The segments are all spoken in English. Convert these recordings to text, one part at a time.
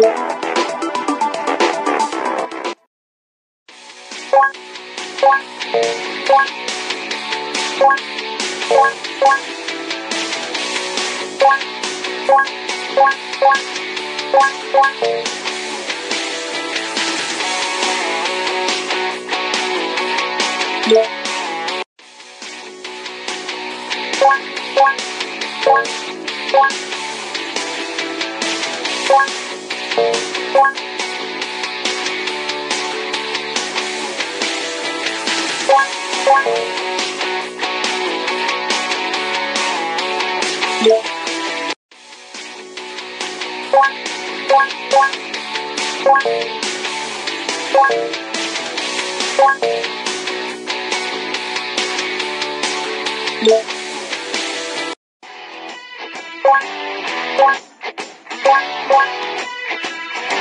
Bye. What?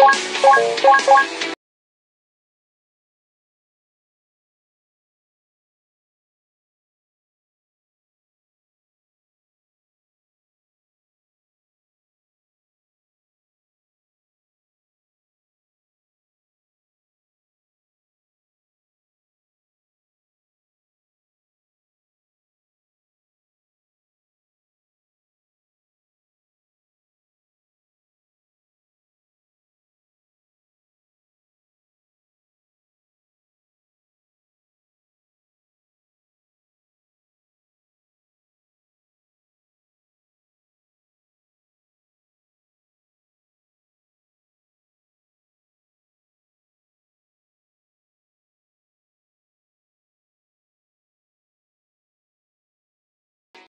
Thank you.